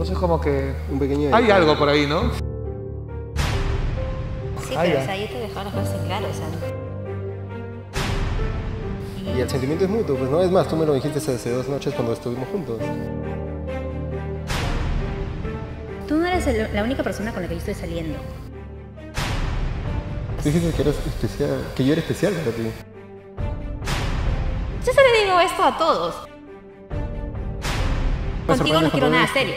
Entonces como que Un pequeño... hay algo por ahí, ¿no? Sí, pero ya. o sea, yo te las cosas en claro, o sea. Y el sentimiento es mutuo, pues no es más, tú me lo dijiste hace dos noches cuando estuvimos juntos. Tú no eres el- la única persona con la que yo estoy saliendo. Dijiste que eras especial, que yo era especial para ti. Yo se le digo esto a todos. Contigo no quiero nada serio.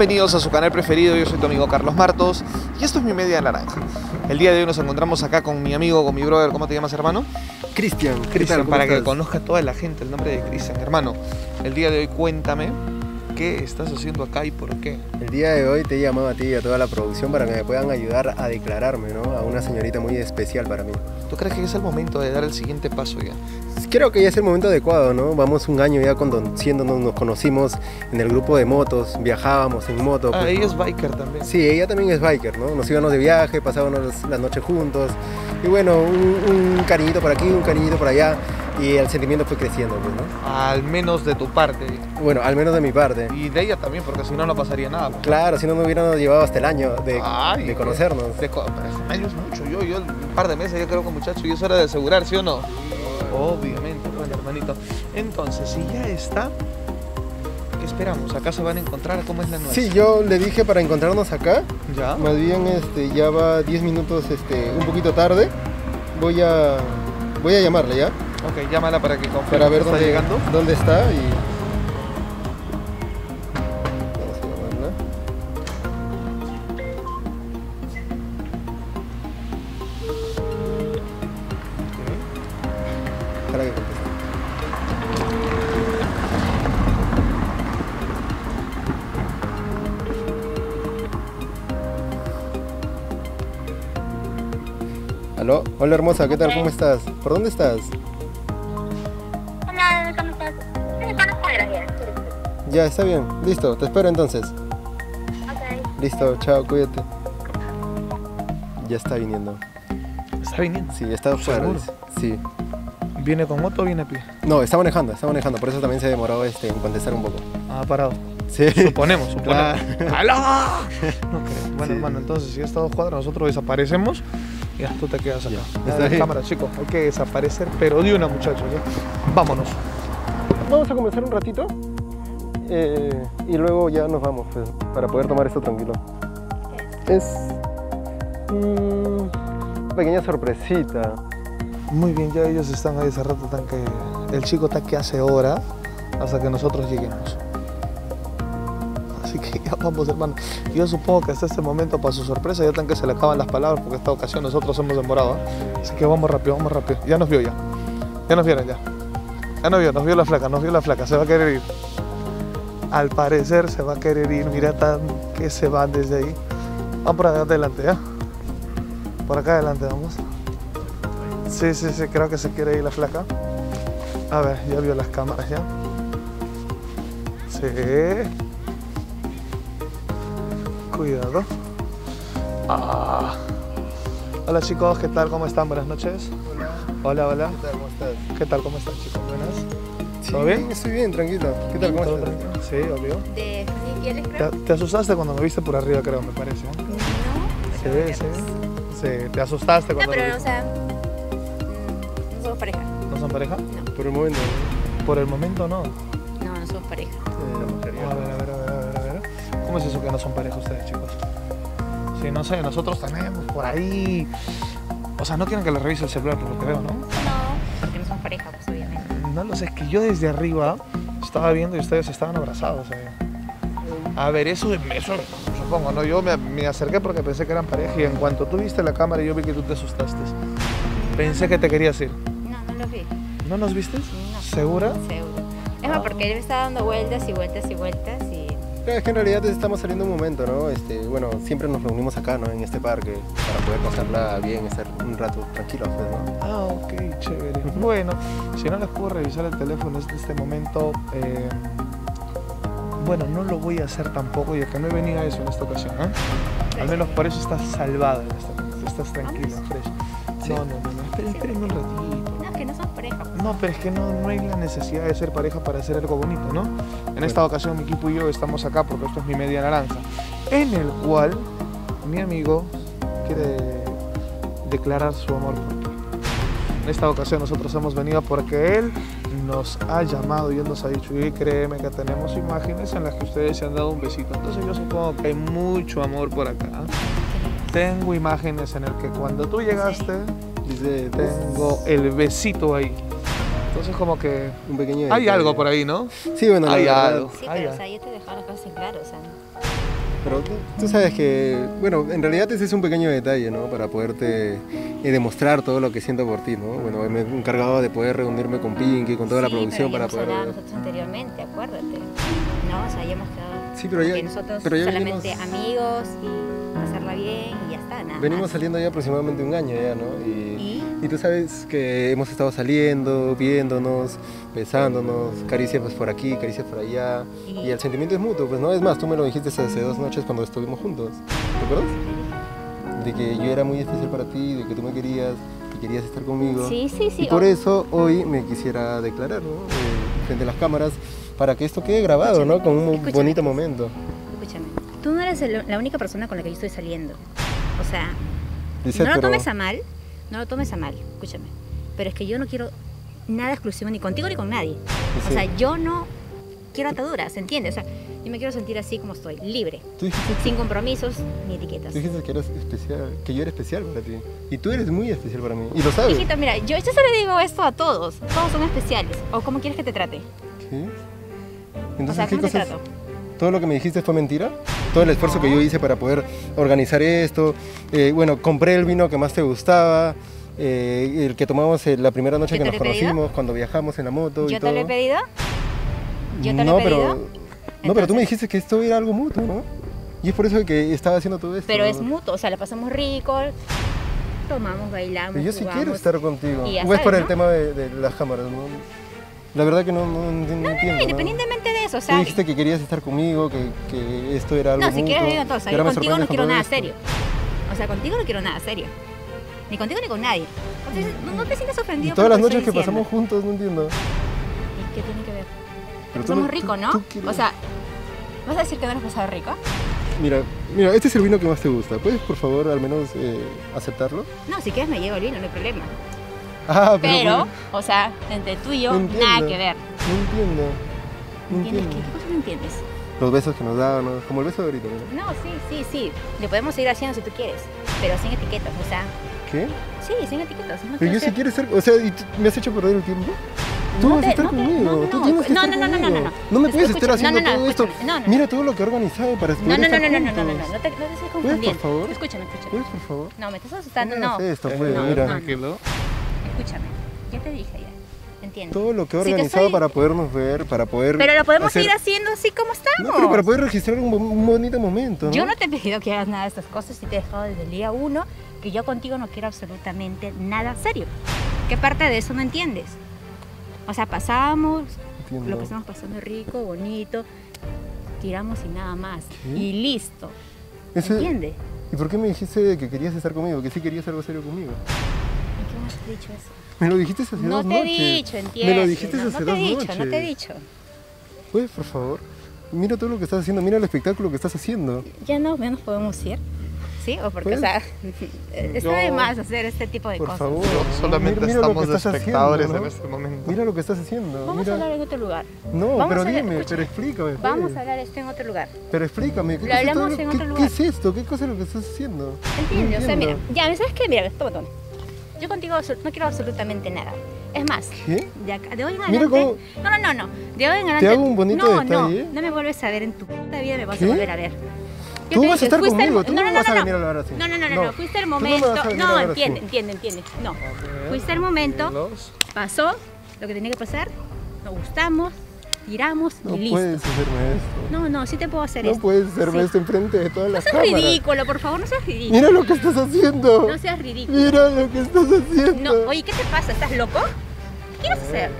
Bienvenidos a su canal preferido, yo soy tu amigo Carlos Martos y esto es mi media naranja. El día de hoy nos encontramos acá con mi amigo, con mi brother, ¿cómo te llamas hermano? Cristian. Cristian, ¿Cómo para que estás? conozca toda la gente el nombre de Cristian. Hermano, el día de hoy cuéntame qué estás haciendo acá y por qué. El día de hoy te he llamado a ti y a toda la producción para que me puedan ayudar a declararme, ¿no? A una señorita muy especial para mí. ¿Tú crees que es el momento de dar el siguiente paso ya? Creo que ya es el momento adecuado, ¿no? Vamos un año ya conociéndonos, nos conocimos en el grupo de motos, viajábamos en moto. Ah, pues, ella es biker también. Sí, ella también es biker, ¿no? Nos íbamos de viaje, pasábamos las noches juntos. Y bueno, un, un cariñito por aquí, un cariñito por allá. Y el sentimiento fue creciendo, pues, ¿no? Al menos de tu parte. Bueno, al menos de mi parte. Y de ella también, porque si no, no pasaría nada. pues. Claro, si no, no hubiéramos llevado hasta el año de, Ay, de conocernos. De co- pero es mucho. Yo, yo un par de meses ya creo con muchacho y eso era de asegurar, ¿sí o no? Obviamente, bueno, hermanito. Entonces, si ya está, ¿qué esperamos? ¿Acá se van a encontrar? ¿Cómo es la nuestra? Sí, yo le dije para encontrarnos acá. ¿Ya? Más bien este, ya va 10 minutos este, un poquito tarde. Voy a, voy a llamarle ya. Ok, llámala para que confirme Para ver que está dónde, llegando. dónde está y... Que conteste. Aló, hola hermosa, ¿qué tal? ¿Cómo estás? ¿Por dónde estás? Hola, ¿cómo estás? Ya, está bien, listo, te espero entonces. Ok. Listo, chao, cuídate. Ya está viniendo. Está viniendo. Sí, está afuera. Sí. ¿Viene con moto o viene a pie? No, está manejando, está manejando, por eso también se demoró este, en contestar un poco. Ah, parado. Sí. Suponemos, suponemos. ¡Alá! No creo. Bueno, Sí. hermano, entonces si esta dos cuadras nosotros desaparecemos, ya tú te quedas acá. Ya, Ya, está bien. cámara, chicos, hay que desaparecer, pero de una, muchachos. ¿ya? Vámonos. Vamos a conversar un ratito eh, y luego ya nos vamos pues, para poder tomar esto tranquilo. Es mm, una pequeña sorpresita. Muy bien, ya ellos están ahí hace rato, están que el chico está que hace hora hasta que nosotros lleguemos. Así que ya vamos, hermano. Yo supongo que hasta este momento, para su sorpresa, ya están que se le acaban las palabras porque esta ocasión nosotros hemos demorado. ¿eh? Así que vamos rápido, vamos rápido. Ya nos vio ya. Ya nos vieron ya. Ya nos vio, nos vio la flaca, nos vio la flaca. Se va a querer ir. Al parecer se va a querer ir. Mira tan que se van desde ahí. Vamos por acá adelante, ¿ya? Por acá adelante vamos. Sí, sí, sí, creo que se quiere ir la flaca. A ver, ya vio las cámaras ya. Sí. Cuidado. Ah. Hola chicos, ¿qué tal? ¿Cómo están? Buenas noches. Hola, hola. ¿Qué tal? ¿Cómo estás? ¿Qué tal? ¿Cómo están chicos? Buenas. Sí, ¿Todo bien? Estoy bien, tranquilo. ¿Qué tal? ¿Cómo ¿Todo estás? tranquilo? Sí, obvio. De Te, creo. te asustaste cuando me viste por arriba, creo, me parece. ¿eh? No. Sí, sí. Sí, te asustaste No, cuando me pero, o viste. sea. No pareja. ¿No son pareja? Por el momento. Por el momento no. No, no somos pareja. eh, A ver, a ver, a ver, a ver, a ver. ¿Cómo es eso que no son pareja ustedes, chicos? Sí, no sé, nosotros tenemos por ahí. O sea, no quieren que les revise el celular por lo que veo, ¿no? No, porque no somos pareja, pues obviamente. No lo sé, es que yo desde arriba estaba viendo y ustedes estaban abrazados. ahí. A ver, eso, eso supongo, ¿no? Yo me, me acerqué porque pensé que eran pareja y en cuanto tú viste la cámara yo vi que tú te asustaste. Pensé que te querías ir. No, los vi. ¿No nos viste? No. ¿Segura? Seguro. Es más, porque él me estaba dando vueltas y vueltas y vueltas y Claro, es que en realidad estamos saliendo un momento, ¿no? Este, bueno, siempre nos reunimos acá, ¿no? En este parque para poder pasarla bien, estar un rato tranquilos, pues, ¿no? Ah, ok, chévere. Bueno, si no les puedo revisar el teléfono en este momento, eh, bueno, no lo voy a hacer tampoco, ya que no he venido a eso en esta ocasión, ¿eh? Al menos por eso estás salvada, en esta- estás tranquila, fresh. No, no, no, no, esperen- espérenme un ratito. No, que no somos pareja. pues. No, pero es que no, no hay la necesidad de ser pareja para hacer algo bonito, ¿no? En esta ocasión mi equipo y yo estamos acá porque esto es mi media naranja, en el cual mi amigo quiere declarar su amor por ti. En esta ocasión nosotros hemos venido porque él nos ha llamado y él nos ha dicho, y créeme que tenemos imágenes en las que ustedes se han dado un besito. Entonces yo supongo que hay mucho amor por acá. Tengo imágenes en el que cuando tú llegaste, Dice, tengo el besito ahí. Entonces como que un pequeño hay detalle. algo por ahí, ¿no? Sí, bueno, la Hay algo. Sí, pero o sea, yo te dejaba las cosas o sea, Pero tú, sabes que, bueno, en realidad ese es un pequeño detalle, ¿no? Para poderte eh, demostrar todo lo que siento por ti, ¿no? Bueno, me he encargado de poder reunirme con Pinky, con toda la Sí, producción pero para ya poder... nosotros anteriormente, acuérdate. No, o sea, ya hemos quedado Sí, pero ya, que nosotros pero ya solamente venimos, amigos y pasarla bien y ya está, nada venimos más. saliendo ya aproximadamente un año ya, ¿no? Y, ¿Y? tú sabes que hemos estado saliendo, viéndonos, besándonos, caricias pues, por aquí, caricias por allá. Y- el sentimiento es mutuo, pues no es más, tú me lo dijiste hace dos noches cuando estuvimos juntos, ¿te acuerdas? De que yo era muy especial para ti, de que tú me querías y querías estar conmigo. Sí, sí, sí. Y por eso hoy me quisiera declarar, ¿no? Eh, frente a las cámaras, para que esto quede grabado, ¿no? Con un Escúchame. bonito momento. Escúchame, tú no eres el- la única persona con la que yo estoy saliendo. O sea, Dice, no lo tomes a mal, no lo tomes a mal, escúchame. Pero es que yo no quiero nada exclusivo ni contigo ni con nadie. O Sí. sea, yo no quiero ataduras, ¿entiendes? O sea, yo me quiero sentir así como estoy, libre, Tú dijiste, sin compromisos ni etiquetas. tú dijiste que, eras especial, que yo era especial para ti. Y tú eres muy especial para mí. Y lo sabes. Hijita, mira, yo, yo se le digo esto a todos. Todos son especiales. ¿O cómo quieres que te trate? O Entonces, sea, ¿qué ¿cómo te cosas? trato? ¿Todo lo que me dijiste fue mentira? Todo el esfuerzo que yo hice para poder organizar esto. eh, bueno, compré el vino que más te gustaba. eh, el que tomamos eh, la primera noche ¿Yo que nos pedido? conocimos, cuando viajamos en la moto y ¿Yo te todo. lo he pedido? ¿Yo te no, lo he pero, pedido? No, pero tú me dijiste que esto era algo mutuo, ¿no? Y es por eso que estaba haciendo todo esto. Pero es mutuo, o sea, la pasamos rico, tomamos, bailamos. Pero yo sí jugamos. quiero estar contigo. Y ya O es por el tema de, de las cámaras, ¿no? La verdad que no, no, no entiendo. No, independientemente de eso, o Tú sea, dijiste que querías estar conmigo, que, que esto era algo no, si quieres digo todo, o sea, yo contigo no quiero nada esto. serio. O sea, contigo no quiero nada serio. Ni contigo ni con nadie. Entonces, no, no te sientas ofendido Y todas por las lo noches que estoy pasamos diciendo. juntos, no entiendo. ¿Y qué tiene que ver? Pero tú Somos no- ricos, tú- ¿no? tú O sea, ¿vas a decir que no nos pasado rico? Mira, mira, este es el vino que más te gusta. ¿Puedes, por favor, al menos eh, aceptarlo? No, si quieres me llevo el vino, no hay problema. Ah, pero... Pero, o sea, entre tú y yo, No nada que ver. No entiendo. No ¿Entiendes? ¿Qué, entiendo. ¿Qué cosa no entiendes? Los besos que nos dábamos, como el beso de ahorita, ¿no? No, sí, sí, sí. Lo podemos seguir haciendo si tú quieres. Pero sin etiquetas, o sea, ¿Qué? sí, sin etiquetas. No Pero yo sí ser- quiero estar... O sea, ¿y tú- ¿me has hecho perder el tiempo? Tú No vas a estar conmigo, no, no, no, no, no, no, no, conmigo. no, no. No me puedes estar haciendo no, no, no, todo esto. escúchame, no, no. Mira todo lo que he organizado para No, no, no, no, no, no, no, no, no, no te, no te estés ¿Puedes, confundiendo. por favor? Escúchame, escúchame. ¿Puedes, por favor? No, me estás asustando, No no. No, pues, no, mira. no. Tranquilo. Escúchame, ya te dije ya. Entiendo. Todo lo que he Si organizado para podernos ver, para poder... Pero lo podemos hacer- seguir haciendo así como estamos. No, pero para poder registrar un, bo- un bonito momento, ¿no? Yo no te he pedido que hagas nada de estas cosas y te he dejado desde el día uno que yo contigo no quiero absolutamente nada serio. ¿Qué parte de eso no entiendes? O sea, pasamos, Entiendo. lo que estamos pasando es rico, bonito, tiramos y nada más. Y listo. Ese- ¿Entiendes? ¿Y por qué me dijiste que querías estar conmigo? Que sí querías algo serio conmigo. ¿En qué más te he dicho eso? Me lo dijiste hace No dos te he noches. dicho, entiendes. Me lo dijiste no, hace no te dos he dicho, noches. no te he dicho. ¿Puedes, por favor? Mira todo lo que estás haciendo, mira el espectáculo que estás haciendo. Ya no, ya nos podemos ir. ¿Sí? O porque, Pues, o sea, está de más hacer este tipo de Por cosas. favor. Solamente Mira- mira estamos de espectadores haciendo, ¿no? en este momento. Mira lo que estás haciendo. Vamos mira. a hablar en otro lugar. No, Vamos pero hablar- dime, escucha. pero explícame. pues. Vamos a hablar esto en otro lugar. Pero explícame, ¿qué, Lo hablamos en qué- otro qué lugar. es esto? ¿Qué cosa es lo que estás haciendo? ¿Entiendes? No o sea, mira, entiendo. ya, ¿sabes qué? Mira, toma, toma. Yo contigo no quiero absolutamente nada. Es más, ¿Qué? de, acá- de hoy en adelante. cómo- No, no, no, no. De hoy en adelante. hago un bonito no, detalle. No, no me vuelves a ver en tu puta vida, me vas ¿Qué? a volver a ver. Yo Tú te vas a estar el conmigo, mo- tú no, no no, vas no, a venir a hablar así. No, no, no, no, No. Fuiste el momento. No, entiende, entiende, entiende. No. Fuiste el momento. Pasó lo que tenía que pasar. Nos gustamos. Tiramos No y listo. puedes hacerme esto. No, no, sí te puedo hacer No esto. puedes hacerme Sí. esto enfrente de todas No las seas cámaras. ridículo, por favor, no seas ridículo. Mira lo que estás haciendo. No seas ridículo. Mira lo que estás haciendo. No, oye, ¿qué te pasa? ¿Estás loco? ¿Qué quieres hacer?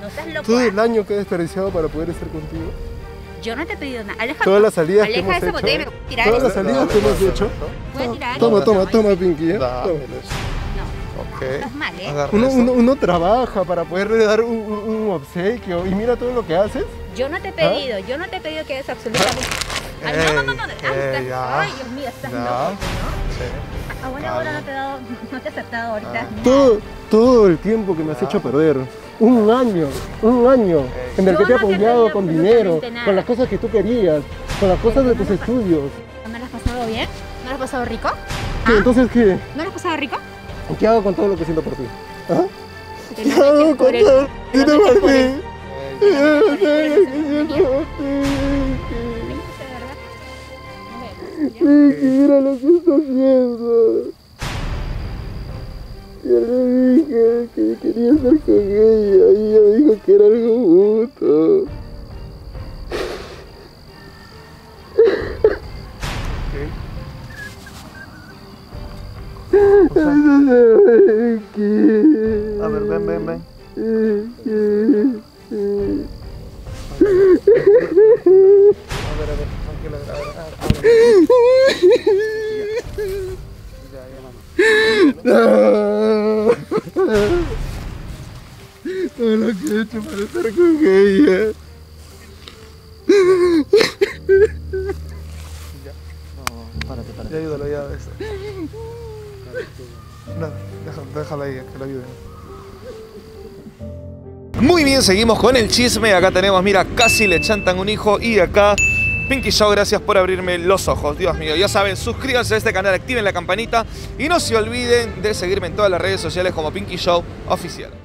No estás loco. Todo ¿ah? el año que he desperdiciado para poder estar contigo. Yo no te he pedido nada. Aleja, Todas las salidas que aleja hemos esa hecho. botella, me tirar Todas las salidas que hemos hecho. Voy a tirar Toma, toma, toma, Pinky. ¿eh? Toma. No, Ok. estás mal, ¿eh? Uno, eso. uno, uno trabaja para poderle dar un, un- un obsequio y mira todo lo que haces. Yo no te he ¿Ah? pedido, yo no te he pedido que hagas absolutamente. Ay, no, no, no, no. Ay, Ey, estás- ya. ay, Dios mío, estás loco, ¿no? Sí. A buena hora no te he dado, no te he aceptado ahorita. Ah. Todo, todo el tiempo que me has Ah. hecho perder. Un año, un año en el Yo que te he apoyado con dinero, nada. con las cosas que tú querías, con las cosas de tus estudios. ¿No lo has pasado bien? ¿No lo has pasado rico? ¿Qué, ¿Ah? Entonces, ¿qué? ¿No lo has pasado rico? ¿Qué hago con todo lo que siento por ti? ¿Ah? ¿Qué metes por ¿Qué mira lo que está haciendo. Ya le dije que quería estar con ella y ella dijo que era algo mutuo. Vicky. Ven, ven, ven. A ver, a ver, tranquila, a ver, a ver, a ver. Ya, ya. No. Todo lo que he hecho para estar con ella. Ya ayúdalo, ya. ves. No, déjalo, déjalo ahí, que lo ayuden. Muy bien, seguimos con el chisme. Acá tenemos, mira, casi le chantan un hijo. Y acá, Pinky Show, gracias por abrirme los ojos. Dios mío, ya saben, suscríbanse a este canal, activen la campanita y no se olviden de seguirme en todas las redes sociales como Pinky Show Oficial.